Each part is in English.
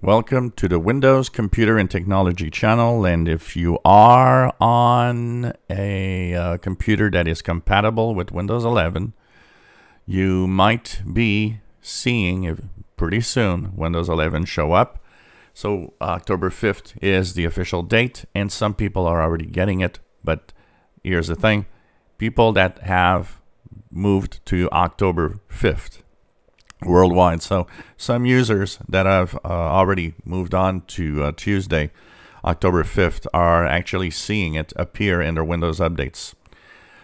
Welcome to the Windows Computer and Technology channel. And if you are on a uh, computer that is compatible with Windows 11, you might be seeing if, pretty soon Windows 11 show up. So October 5th is the official date, and some people are already getting it. But here's the thing people that have moved to October 5th worldwide. So some users that have uh, already moved on to uh, Tuesday, October 5th, are actually seeing it appear in their Windows updates.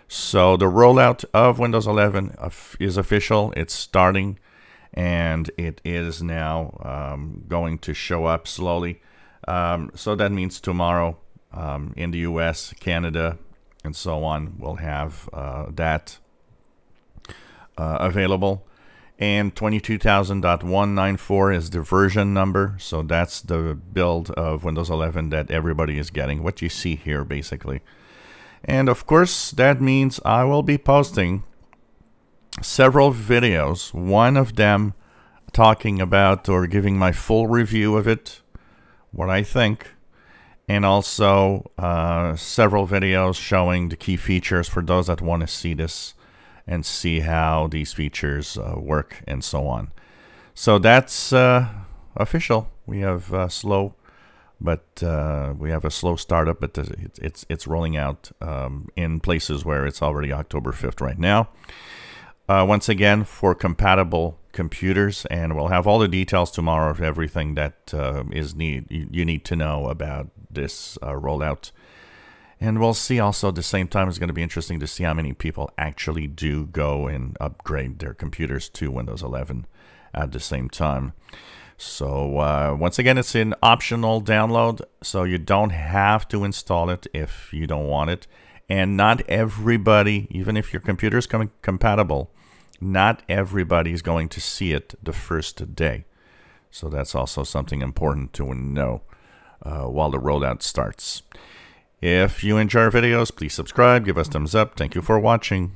So the rollout of Windows 11 is official. It's starting and it is now um, going to show up slowly. Um, so that means tomorrow um, in the US, Canada, and so on, we'll have uh, that uh, available and 22,000.194 is the version number. So that's the build of Windows 11 that everybody is getting, what you see here basically. And of course, that means I will be posting several videos, one of them talking about or giving my full review of it, what I think, and also uh, several videos showing the key features for those that want to see this and see how these features uh, work and so on. So that's uh, official. We have uh, slow, but uh, we have a slow startup, but it's it's, it's rolling out um, in places where it's already October 5th right now. Uh, once again, for compatible computers, and we'll have all the details tomorrow of everything that uh, is need you need to know about this rollout. And we'll see also at the same time, it's going to be interesting to see how many people actually do go and upgrade their computers to Windows 11 at the same time. So uh, once again, it's an optional download, so you don't have to install it if you don't want it. And not everybody, even if your computer is compatible, not everybody is going to see it the first day. So that's also something important to know uh, while the rollout starts. If you enjoy our videos, please subscribe, give us thumbs up. Thank you for watching.